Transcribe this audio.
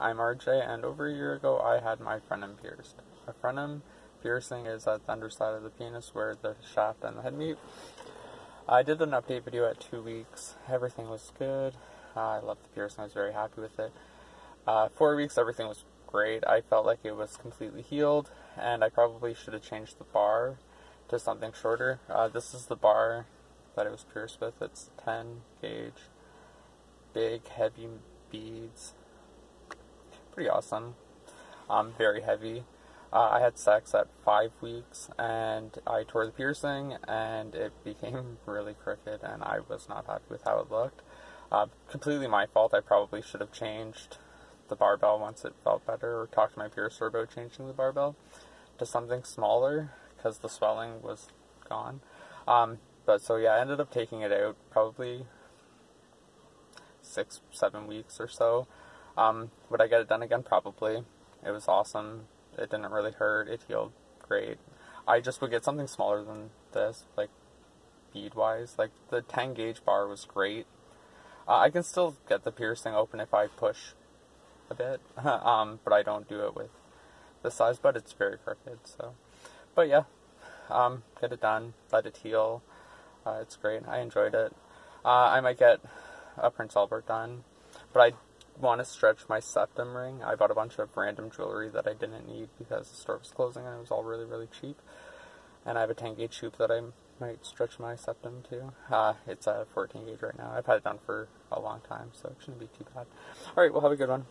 I'm RJ, and over a year ago I had my frenum pierced. A frenum piercing is at the underside of the penis where the shaft and the head meet. I did an update video at two weeks. Everything was good. Uh, I loved the piercing. I was very happy with it. Uh, four weeks, everything was great. I felt like it was completely healed, and I probably should have changed the bar to something shorter. Uh, this is the bar that it was pierced with. It's 10 gauge, big, heavy beads. Pretty awesome. Um, very heavy. Uh, I had sex at five weeks and I tore the piercing and it became really crooked and I was not happy with how it looked. Uh, completely my fault. I probably should have changed the barbell once it felt better or talked to my piercer about changing the barbell to something smaller because the swelling was gone. Um, but so yeah, I ended up taking it out probably six, seven weeks or so. Um, would I get it done again? Probably. It was awesome. It didn't really hurt. It healed great. I just would get something smaller than this, like bead wise. Like the 10 gauge bar was great. Uh, I can still get the piercing open if I push a bit, um, but I don't do it with the size. But it's very crooked. So, but yeah, um, get it done. Let it heal. Uh, it's great. I enjoyed it. Uh, I might get a Prince Albert done, but I want to stretch my septum ring. I bought a bunch of random jewelry that I didn't need because the store was closing and it was all really, really cheap. And I have a 10 gauge hoop that I might stretch my septum to. Uh, it's a 14 gauge right now. I've had it done for a long time, so it shouldn't be too bad. Alright, well, have a good one.